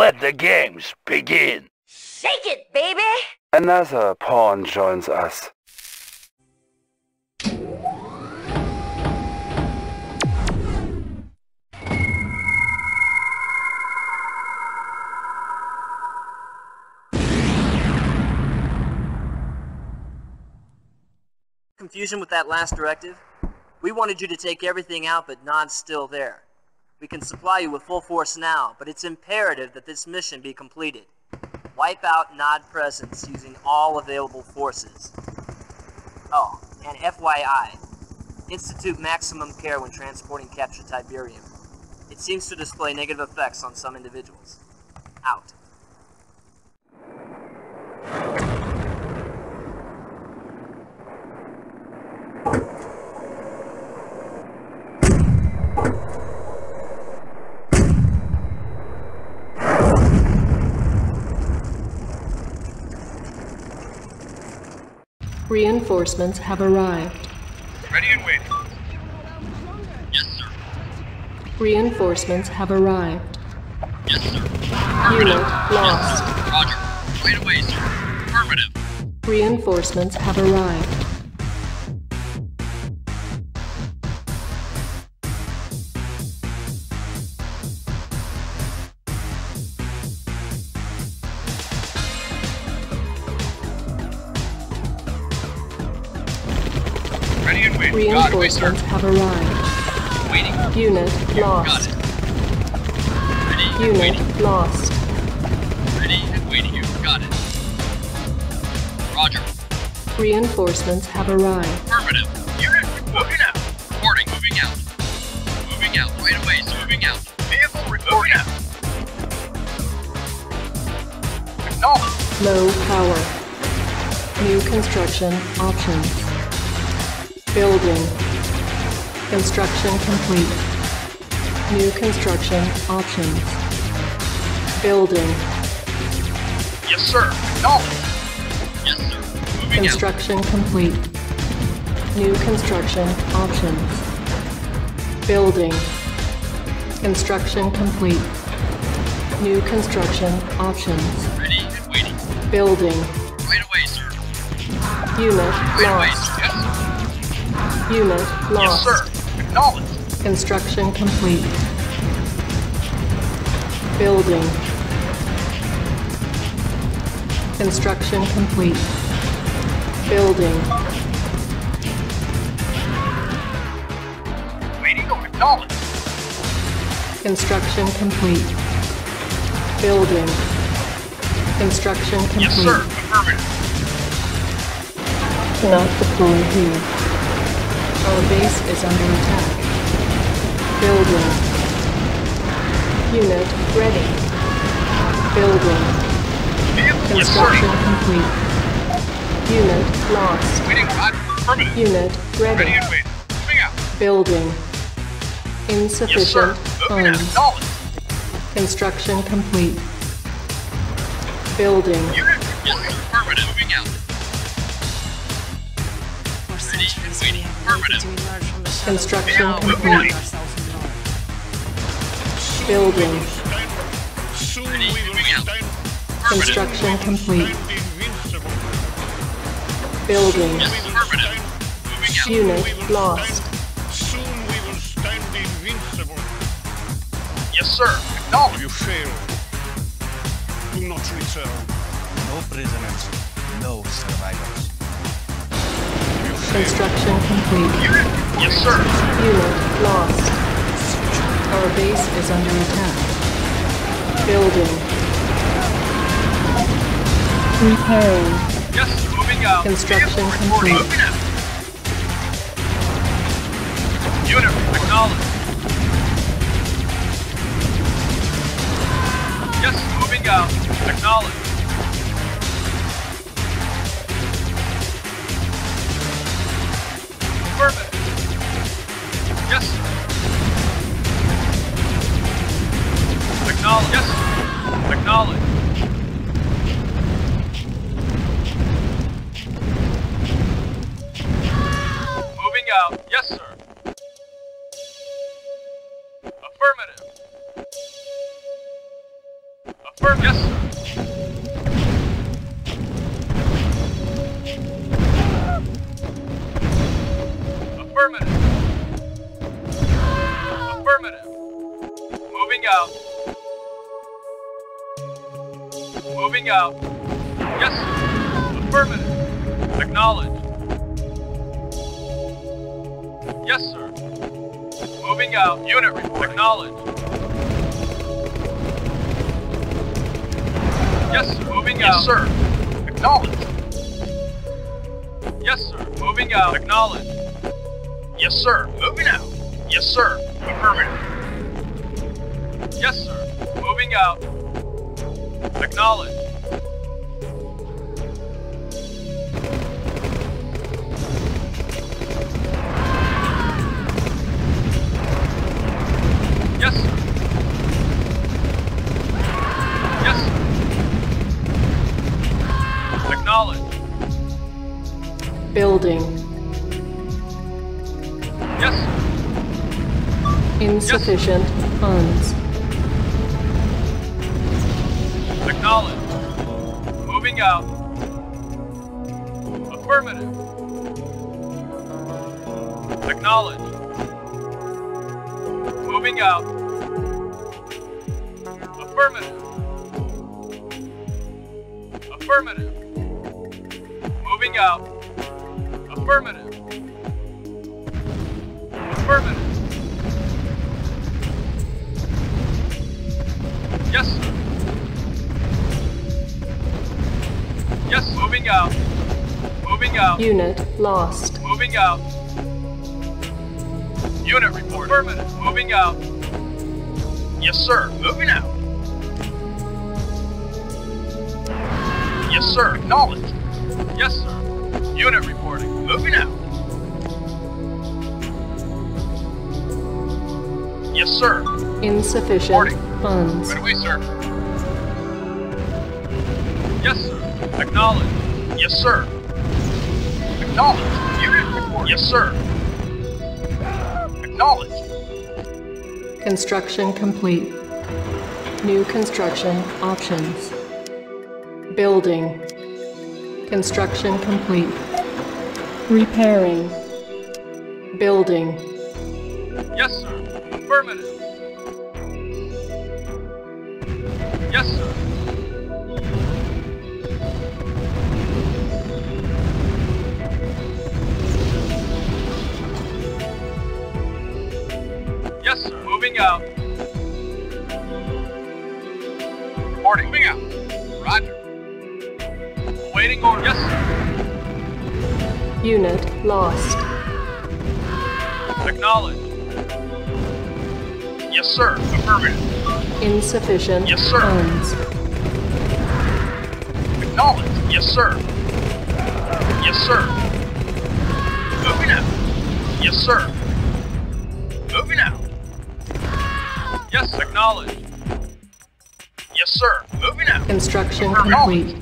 Let the games begin. Shake it, baby! Another pawn joins us. Confusion with that last directive? We wanted you to take everything out, but Nod's still there. We can supply you with full force now, but it's imperative that this mission be completed. Wipe out Nod presence using all available forces. Oh, and FYI, institute maximum care when transporting captured Tiberium. It seems to display negative effects on some individuals. Out. Reinforcements have arrived. Ready and waiting. Yes, sir. Reinforcements have arrived. Yes, sir. Unit Yes, lost. sir. Roger. Right away, sir. Affirmative. Reinforcements have arrived. Reinforcements have arrived. Waiting. Unit lost. Ready Unit waiting. lost. Ready and waiting. You got it. Roger. Reinforcements have arrived. Affirmative. Unit moving out. Reporting. Moving out. Moving out. Right away. sir. Moving out. Vehicle moving out. Acknowledge. Low power. New construction options. Building. Construction complete. New construction options. Building. Yes, sir. Acknowledge. Yes, sir. Moving out. Construction complete. New construction options. Building. Construction complete. New construction options. Ready and waiting. Building. Right away, sir. Unit Right away, lost. sir. Yes. Unit Yes, lost. sir. Acknowledge. Construction complete. Building. Construction complete. Building. Waiting to acknowledge. Construction complete. Building. Construction complete. Yes, sir. Affirmative. Not deployed here. Our base is under attack. Building. Unit ready. Building. Vehicle. Yes, Construction complete. Unit lost. Waiting. Unit Ready ready. and. Moving out. Building. Insufficient Moving funds. Construction complete. Building. Unit. Out. stand, Affirmative. Construction complete. stand invincible. Building. Yes, affirmative. Moving out. We Unit lost. soon we will stand invincible. Yes, sir. Acknowledge. You fail. Do not return. No prisoners, no survivors. Construction complete. Unit. Yes, sir. Unit lost. Our base is under attack. Building. Repairing. Yes, moving out. Construction complete. Unit. Acknowledge. Yes, moving out. Acknowledge. Affirmative. Yes. Acknowledge. Yes. Acknowledge. Moving out. Yes, sir. Affirmative. Affirmative. Yes, sir. Affirmative. Affirmative. Moving out. Moving out. Yes, sir. Affirmative. Acknowledge. Yes, sir. Moving out. Unit report. Acknowledge. Yes, sir. Moving out. Yes, sir. Acknowledge. Yes, sir. Moving out. Acknowledge. Yes, sir. Moving out. Yes, sir. Affirmative. Yes, sir. Moving out. Acknowledge. Insufficient funds. Acknowledge. Moving out. Affirmative. Acknowledge. Moving out. Affirmative. Affirmative. Moving out. Affirmative. Affirmative. Out. Unit lost. Moving out. Unit report. Affirmative. Moving out. Yes, sir. Moving out. Yes, sir. Acknowledged. Yes, sir. Unit reporting. Moving out. Yes, sir. Insufficient Reporting. funds. Right away, sir. Yes, sir. Acknowledge. Yes, sir. Acknowledge. Unit report. Yes, sir. Acknowledge. Construction complete. New construction options. Building. Construction complete. Repairing. Building. Yes, sir. Affirmative. Yes, sir. Moving out. Reporting. Moving out. Roger. Waiting order. Yes, sir. Unit lost. Acknowledge. Yes, sir. Affirmative. Insufficient Yes, sir. funds. Acknowledge. Yes, sir. Yes, sir. Moving out. Yes, sir. Moving out. Yes, acknowledge. Yes, sir. Moving out. Construction complete.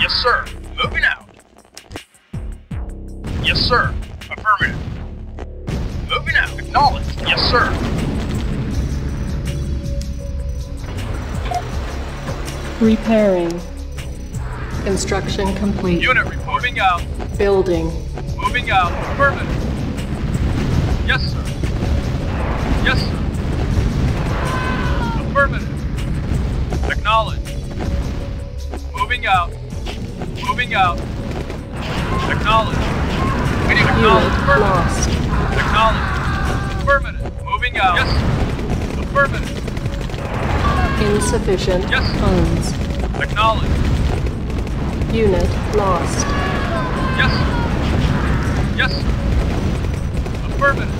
Yes, sir. Moving out. Yes, sir. Affirmative. Moving out. Acknowledge. Yes, sir. Repairing. Construction complete. Unit. Moving out. Building. Moving out. Affirmative. Yes, sir. Yes, sir. Affirmative. Acknowledge. Moving out. Moving out. Acknowledge. Waiting. Acknowledge. Unit Affirmative. lost. Acknowledge. Affirmative. Moving out. Yes, sir. Affirmative. Insufficient Yes. funds. Acknowledge. Unit lost. Yes. Yes, sir. Affirmative.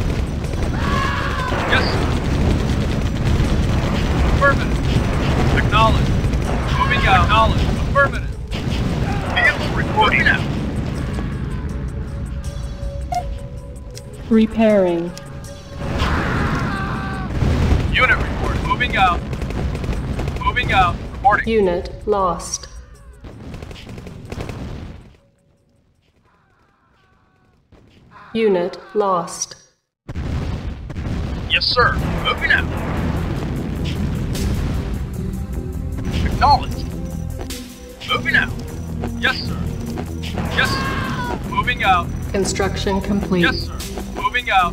Yes, sir. Affirmative. Acknowledge. Moving out. Acknowledge. Affirmative. Vehicle reporting out. Repairing. Unit report. Moving out. Moving out. Reporting. Unit lost. Unit lost. Yes, sir. Moving out. Acknowledged. Moving out. Yes, sir. Yes, sir. Moving out. Construction complete. Yes, sir. Moving out.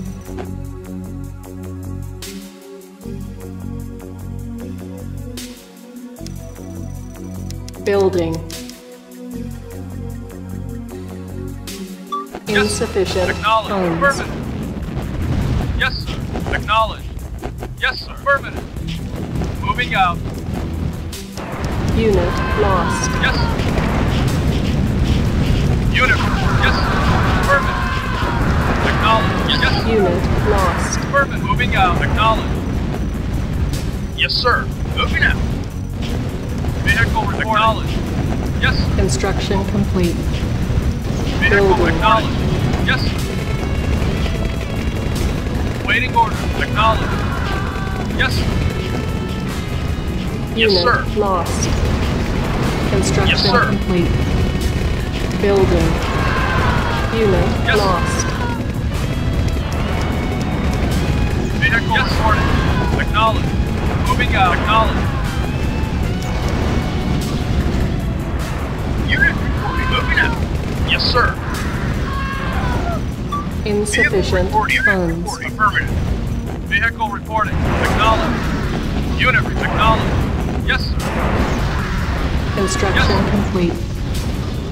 Building. Yes, Insufficient Acknowledged. funds. Affirmative. Yes, sir. Acknowledged. Yes, sir. Affirmative. Moving out. Unit lost. Yes. Unit. Yes, sir. Affirmative. Acknowledged. Yes, yes. Unit lost. Affirmative. Moving out. Acknowledged. Yes, sir. Moving out. Vehicle report. Acknowledged. Yes. Construction complete. Vehicle Building. acknowledged. Yes. Waiting order. Acknowledged. Yes, sir. Yes, sir. lost. Construction Yes, sir. complete. Building. Unit Yes, lost. Vehicle yes. reporting. Acknowledged. Moving out. Acknowledged. Unit reporting. Moving out. Yes, sir. Insufficient. Funds. Affirmative. Vehicle reporting. Acknowledged. Unit acknowledged. Yes, sir. Construction Yes. complete.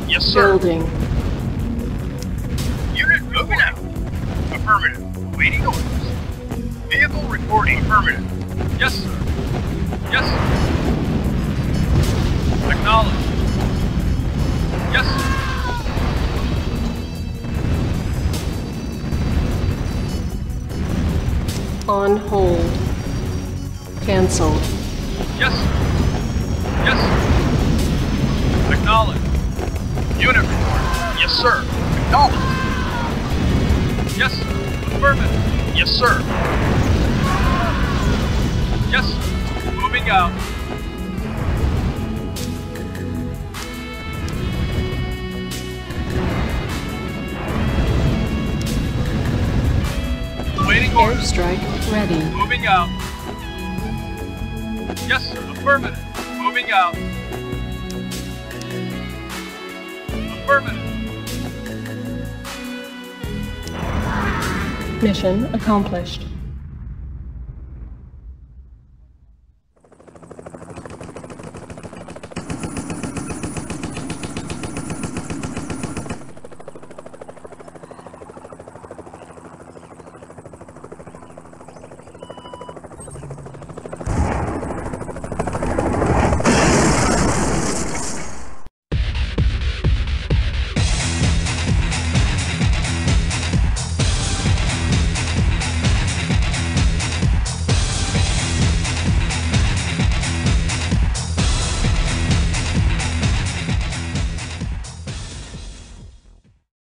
Yes, sir. Building. Unit moving out. Affirmative. Waiting orders. Vehicle reporting. Affirmative. Yes, sir. Yes, sir. Acknowledged. Yes, sir. On hold. Cancelled. Yes, sir. Yes, sir. Acknowledged. Unit report. Yes, sir. Acknowledged. Yes, sir. Affirmative. Yes, sir. Yes. Moving out. Waiting. Airstrike ready. Moving out. Yes, sir. Affirmative. Affirmative. Mission accomplished.